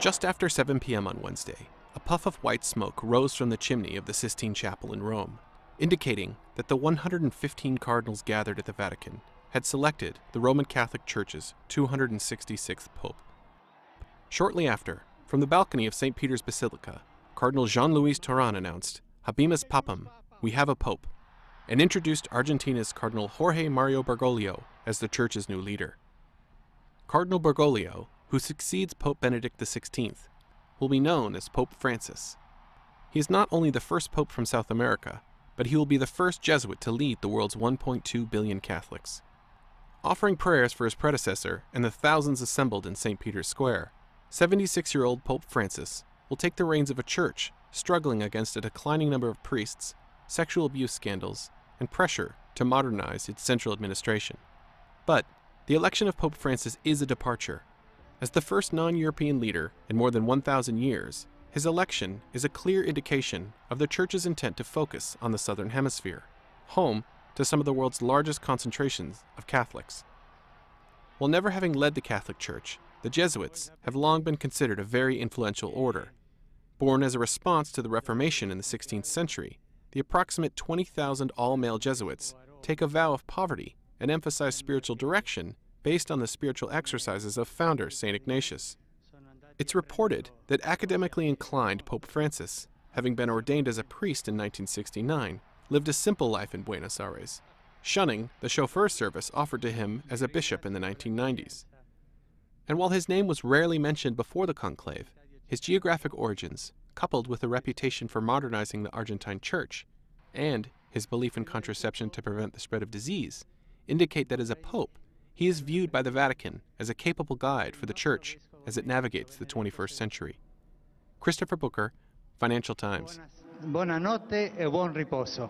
Just after 7 p.m. on Wednesday, a puff of white smoke rose from the chimney of the Sistine Chapel in Rome, indicating that the 115 cardinals gathered at the Vatican had selected the Roman Catholic Church's 266th pope. Shortly after, from the balcony of St. Peter's Basilica, Cardinal Jean Louis Tauran announced, Habemus Papam, we have a pope, and introduced Argentina's Cardinal Jorge Mario Bergoglio as the church's new leader. Cardinal Bergoglio, who succeeds Pope Benedict XVI, will be known as Pope Francis. He is not only the first pope from South America, but he will be the first Jesuit to lead the world's 1.2 billion Catholics. Offering prayers for his predecessor and the thousands assembled in St. Peter's Square, 76 year old Pope Francis will take the reins of a church struggling against a declining number of priests, sexual abuse scandals, and pressure to modernize its central administration. But the election of Pope Francis is a departure. As the first non European leader in more than 1,000 years, his election is a clear indication of the Church's intent to focus on the Southern Hemisphere, home to some of the world's largest concentrations of Catholics. While never having led the Catholic Church, the Jesuits have long been considered a very influential order. Born as a response to the Reformation in the 16th century, the approximate 20,000 all male Jesuits take a vow of poverty and emphasize spiritual direction based on the spiritual exercises of founder St. Ignatius. It's reported that academically inclined Pope Francis, having been ordained as a priest in 1969, lived a simple life in Buenos Aires, shunning the chauffeur service offered to him as a bishop in the 1990s. And while his name was rarely mentioned before the conclave, his geographic origins, coupled with a reputation for modernizing the Argentine church, and his belief in contraception to prevent the spread of disease, indicate that as a pope, he is viewed by the Vatican as a capable guide for the church as it navigates the 21st century. Christopher Booker, Financial Times. Buonanotte e buon riposo.